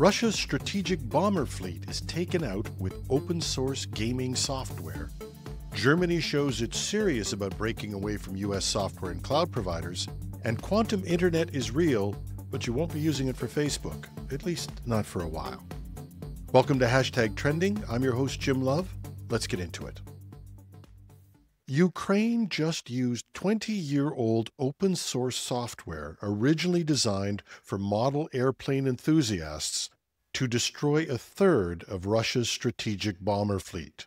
Russia's strategic bomber fleet is taken out with open source gaming software. Germany shows it's serious about breaking away from US software and cloud providers, and quantum internet is real, but you won't be using it for Facebook, at least not for a while. Welcome to Hashtag Trending. I'm your host, Jim Love. Let's get into it. Ukraine just used 20 year old open source software originally designed for model airplane enthusiasts to destroy a third of Russia's strategic bomber fleet.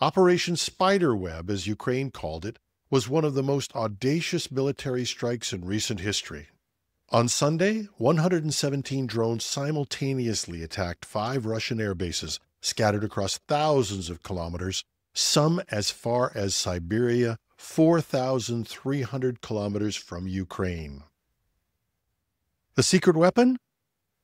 Operation Spiderweb, as Ukraine called it, was one of the most audacious military strikes in recent history. On Sunday, 117 drones simultaneously attacked five Russian air bases scattered across thousands of kilometers some as far as Siberia, 4,300 kilometers from Ukraine. The secret weapon?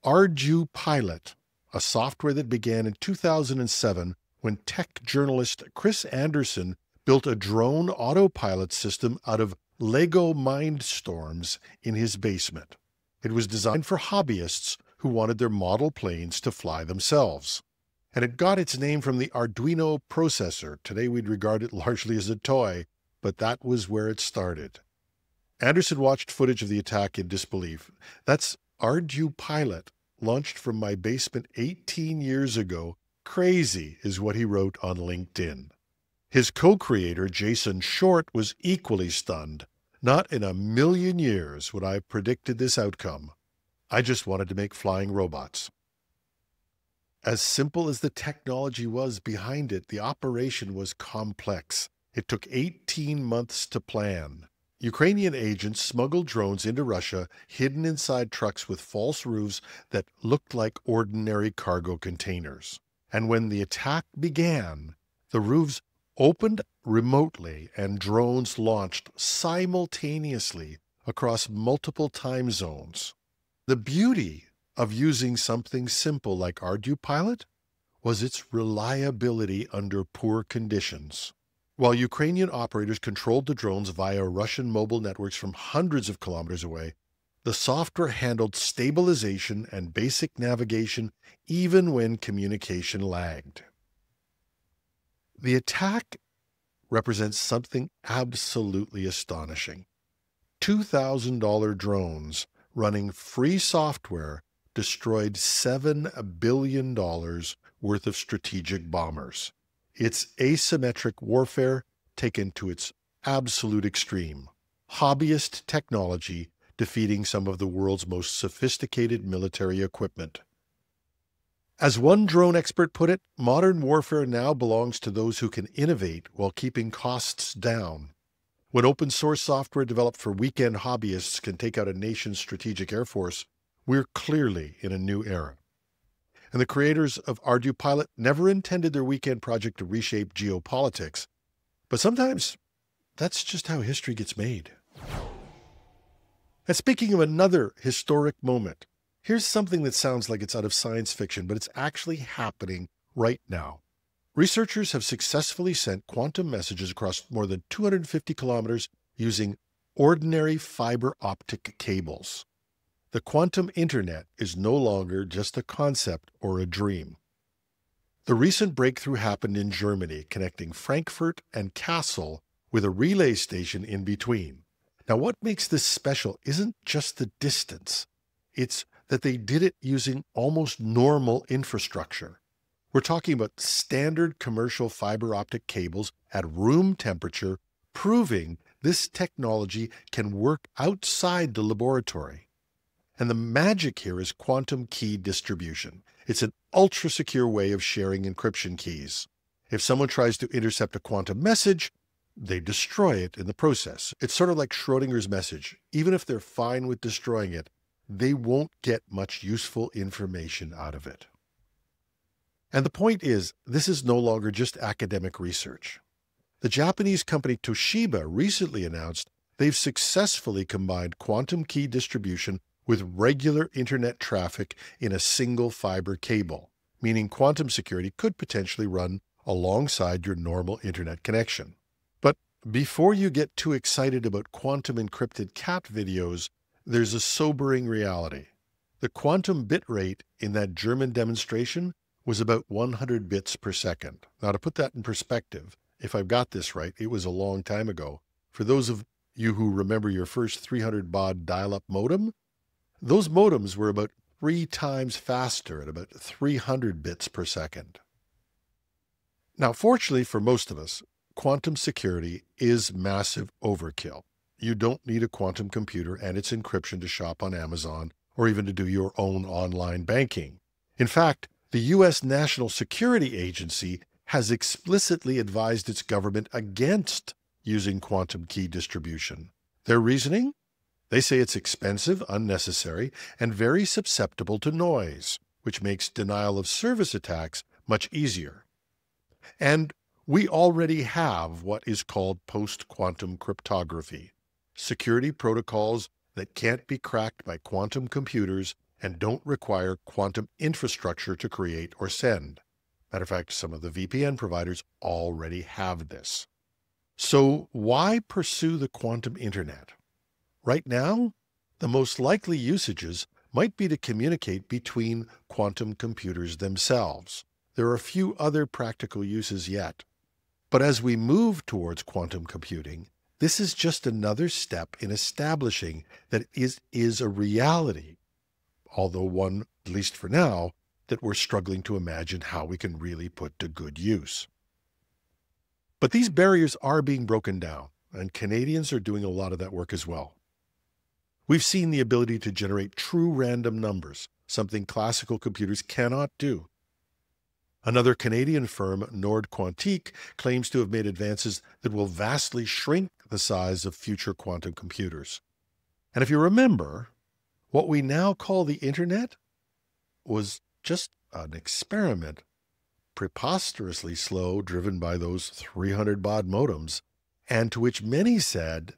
ArduPilot, a software that began in 2007 when tech journalist Chris Anderson built a drone autopilot system out of Lego Mindstorms in his basement. It was designed for hobbyists who wanted their model planes to fly themselves and it got its name from the Arduino processor. Today we'd regard it largely as a toy, but that was where it started. Anderson watched footage of the attack in disbelief. That's ArduPilot, launched from my basement 18 years ago. Crazy is what he wrote on LinkedIn. His co creator, Jason Short, was equally stunned. Not in a million years would I have predicted this outcome. I just wanted to make flying robots. As simple as the technology was behind it, the operation was complex. It took 18 months to plan. Ukrainian agents smuggled drones into Russia, hidden inside trucks with false roofs that looked like ordinary cargo containers. And when the attack began, the roofs opened remotely and drones launched simultaneously across multiple time zones. The beauty of using something simple like ArduPilot was its reliability under poor conditions. While Ukrainian operators controlled the drones via Russian mobile networks from hundreds of kilometers away, the software handled stabilization and basic navigation even when communication lagged. The attack represents something absolutely astonishing. $2,000 drones running free software destroyed $7 billion worth of strategic bombers. It's asymmetric warfare taken to its absolute extreme. Hobbyist technology defeating some of the world's most sophisticated military equipment. As one drone expert put it, modern warfare now belongs to those who can innovate while keeping costs down. When open source software developed for weekend hobbyists can take out a nation's strategic air force, we're clearly in a new era. And the creators of ArduPilot never intended their weekend project to reshape geopolitics, but sometimes that's just how history gets made. And speaking of another historic moment, here's something that sounds like it's out of science fiction, but it's actually happening right now. Researchers have successfully sent quantum messages across more than 250 kilometers using ordinary fiber optic cables. The quantum internet is no longer just a concept or a dream. The recent breakthrough happened in Germany, connecting Frankfurt and Kassel with a relay station in between. Now, what makes this special isn't just the distance, it's that they did it using almost normal infrastructure. We're talking about standard commercial fiber optic cables at room temperature, proving this technology can work outside the laboratory. And the magic here is quantum key distribution. It's an ultra secure way of sharing encryption keys. If someone tries to intercept a quantum message, they destroy it in the process. It's sort of like Schrodinger's message. Even if they're fine with destroying it, they won't get much useful information out of it. And the point is, this is no longer just academic research. The Japanese company Toshiba recently announced they've successfully combined quantum key distribution with regular internet traffic in a single fiber cable, meaning quantum security could potentially run alongside your normal internet connection. But before you get too excited about quantum encrypted cat videos, there's a sobering reality. the quantum bit rate in that German demonstration was about 100 bits per second. Now, to put that in perspective, if I've got this right, it was a long time ago. For those of you who remember your first 300 baud dial up modem, those modems were about three times faster at about 300 bits per second. Now, fortunately for most of us, quantum security is massive overkill. You don't need a quantum computer and its encryption to shop on Amazon or even to do your own online banking. In fact, the U.S. National Security Agency has explicitly advised its government against using quantum key distribution. Their reasoning? They say it's expensive, unnecessary, and very susceptible to noise, which makes denial of service attacks much easier. And we already have what is called post quantum cryptography security protocols that can't be cracked by quantum computers and don't require quantum infrastructure to create or send. Matter of fact, some of the VPN providers already have this. So, why pursue the quantum internet? Right now, the most likely usages might be to communicate between quantum computers themselves. There are a few other practical uses yet. But as we move towards quantum computing, this is just another step in establishing that it is, is a reality, although one, at least for now, that we're struggling to imagine how we can really put to good use. But these barriers are being broken down, and Canadians are doing a lot of that work as well. We've seen the ability to generate true random numbers, something classical computers cannot do. Another Canadian firm, Nord Quantique, claims to have made advances that will vastly shrink the size of future quantum computers. And if you remember, what we now call the Internet was just an experiment, preposterously slow, driven by those 300 baud modems, and to which many said,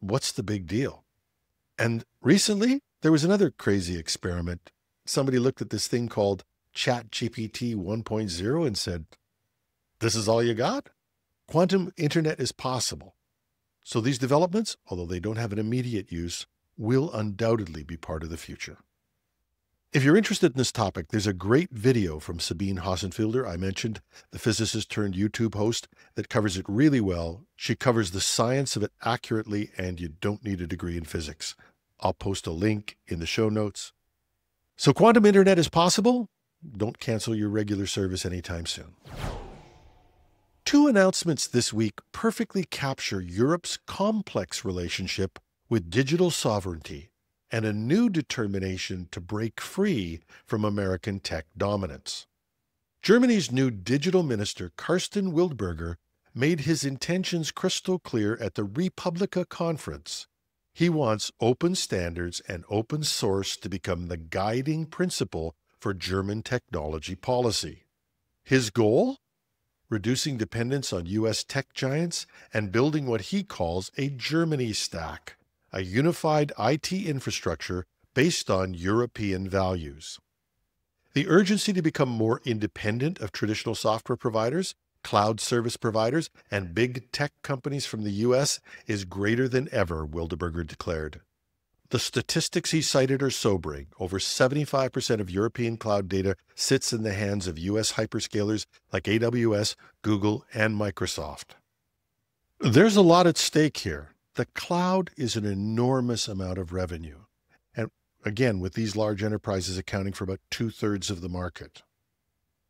What's the big deal? And recently, there was another crazy experiment. Somebody looked at this thing called ChatGPT 1.0 and said, This is all you got? Quantum internet is possible. So these developments, although they don't have an immediate use, will undoubtedly be part of the future. If you're interested in this topic, there's a great video from Sabine Hossenfelder. I mentioned the physicist turned YouTube host that covers it really well. She covers the science of it accurately, and you don't need a degree in physics. I'll post a link in the show notes. So, quantum internet is possible? Don't cancel your regular service anytime soon. Two announcements this week perfectly capture Europe's complex relationship with digital sovereignty and a new determination to break free from American tech dominance. Germany's new digital minister, Karsten Wildberger, made his intentions crystal clear at the Republica conference. He wants open standards and open source to become the guiding principle for German technology policy. His goal? Reducing dependence on U.S. tech giants and building what he calls a Germany stack, a unified IT infrastructure based on European values. The urgency to become more independent of traditional software providers, cloud service providers, and big tech companies from the U.S. is greater than ever, Wildberger declared. The statistics he cited are sobering. Over 75% of European cloud data sits in the hands of U.S. hyperscalers like AWS, Google, and Microsoft. There's a lot at stake here. The cloud is an enormous amount of revenue. And again, with these large enterprises accounting for about two thirds of the market.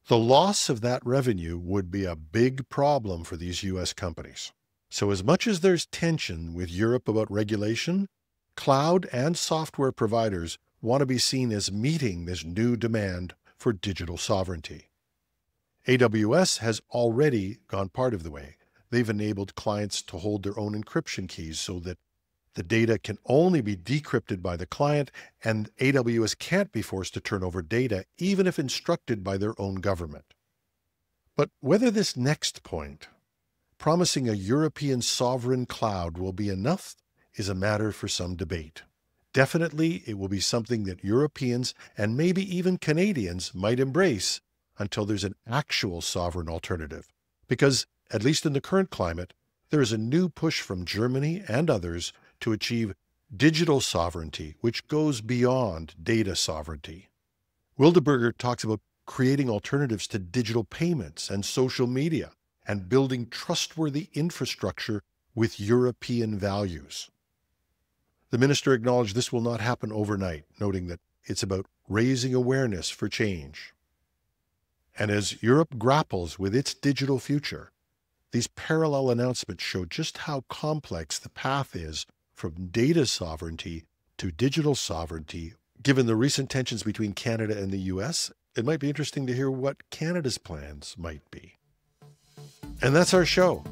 The loss of that revenue would be a big problem for these U.S. companies. So, as much as there's tension with Europe about regulation, Cloud and software providers want to be seen as meeting this new demand for digital sovereignty. AWS has already gone part of the way. They've enabled clients to hold their own encryption keys so that the data can only be decrypted by the client, and AWS can't be forced to turn over data, even if instructed by their own government. But whether this next point, promising a European sovereign cloud, will be enough is a matter for some debate. Definitely, it will be something that Europeans and maybe even Canadians might embrace until there's an actual sovereign alternative. Because, at least in the current climate, there is a new push from Germany and others to achieve digital sovereignty, which goes beyond data sovereignty. Wildberger talks about creating alternatives to digital payments and social media and building trustworthy infrastructure with European values. The minister acknowledged this will not happen overnight, noting that it's about raising awareness for change. And as Europe grapples with its digital future, these parallel announcements show just how complex the path is from data sovereignty to digital sovereignty. Given the recent tensions between Canada and the US, it might be interesting to hear what Canada's plans might be. And that's our show.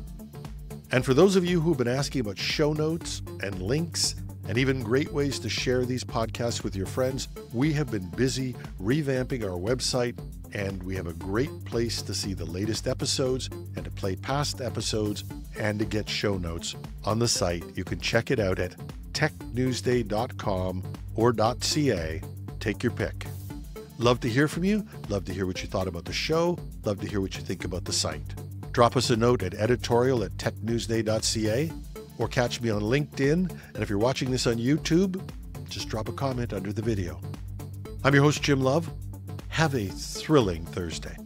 And for those of you who've been asking about show notes and links and even great ways to share these podcasts with your friends, we have been busy revamping our website and we have a great place to see the latest episodes and to play past episodes and to get show notes on the site. You can check it out at technewsday.com or .ca. Take your pick. Love to hear from you. Love to hear what you thought about the show. Love to hear what you think about the site. Drop us a note at editorial at technewsday.ca or catch me on LinkedIn. And if you're watching this on YouTube, just drop a comment under the video. I'm your host, Jim Love. Have a thrilling Thursday.